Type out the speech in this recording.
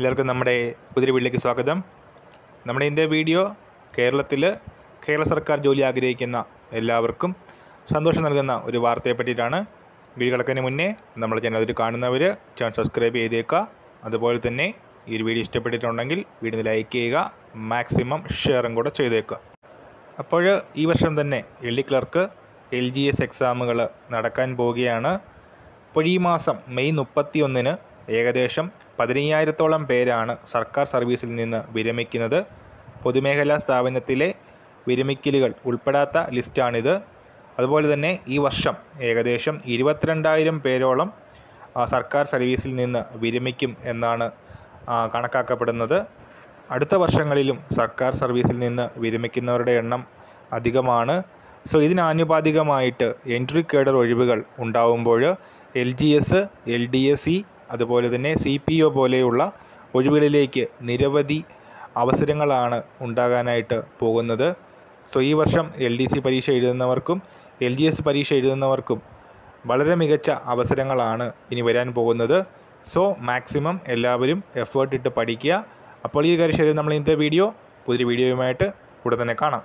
എല്ലാവർക്കും നമ്മുടെ പുതിയ വീട്ടിലേക്ക് സ്വാഗതം. നമ്മുടെ ഇന്നത്തെ വീഡിയോ കേരളത്തിൽ കേരള സർക്കാർ ജോലി ആഗ്രഹിക്കുന്ന എല്ലാവർക്കും സന്തോഷം നൽകുന്ന ഒരു വാർത്തയെ പറ്റിയിട്ടാണ്. വീഡിയോ കിടക്കുന്നതിന് മുന്നേ നമ്മുടെ ചാനൽ അതിൽ കാണുന്നവർ ചാനൽ സബ്സ്ക്രൈബ് ചെയ്തേക്കുക. അതുപോലെ തന്നെ ഈ ഒരു വീഡിയോ ഇഷ്ടപ്പെട്ടിട്ടുണ്ടെങ്കിൽ വീഡിയോ ലൈക്ക് ചെയ്യുക മാക്സിമം ഷെയറും കൂടെ ചെയ്തേക്കുക. അപ്പോൾ ഈ വർഷം തന്നെ L D clerk L G S എക്സാമുകൾ നടക്കാൻ പോവുകയാണ്. അപ്പോൾ ഈ മാസം മെയ് മുപ്പത്തി ഒന്നിന് ഏകദേശം പതിനയ്യായിരത്തോളം പേരാണ് സർക്കാർ സർവീസിൽ നിന്ന് വിരമിക്കുന്നത്. പൊതുമേഖലാ സ്ഥാപനത്തിലെ വിരമിക്കലുകൾ ഉൾപ്പെടാത്ത ലിസ്റ്റാണിത്. അതുപോലെ തന്നെ ഈ വർഷം ഏകദേശം ഇരുപത്തിരണ്ടായിരം പേരോളം സർക്കാർ സർവീസിൽ നിന്ന് വിരമിക്കും എന്നാണ് കണക്കാക്കപ്പെടുന്നത്. അടുത്ത വർഷങ്ങളിലും സർക്കാർ സർവീസിൽ നിന്ന് വിരമിക്കുന്നവരുടെ എണ്ണം അധികമാണ്. സോ ഇതിനാനുപാതികമായിട്ട് എൻട്രി കേഡർ ഒഴിവുകൾ ഉണ്ടാവുമ്പോൾ L G S L D S E അതുപോലെ തന്നെ സി പി ഒ പോലെയുള്ള ഒഴിവുകളിലേക്ക് നിരവധി അവസരങ്ങളാണ് ഉണ്ടാകാനായിട്ട് പോകുന്നത്. സോ ഈ വർഷം എൽ ഡി സി പരീക്ഷ എഴുതുന്നവർക്കും എൽ ജി എസ് പരീക്ഷ എഴുതുന്നവർക്കും വളരെ മികച്ച അവസരങ്ങളാണ് ഇനി വരാൻ പോകുന്നത്. സോ മാക്സിമം എല്ലാവരും എഫേർട്ട് ഇട്ട് പഠിക്കുക. അപ്പോൾ ഈ കാര്യം ശരി നമ്മൾ ഇന്നത്തെ വീഡിയോ പുതിയ വീഡിയോയുമായിട്ട് ഉടൻ തന്നെ കാണാം.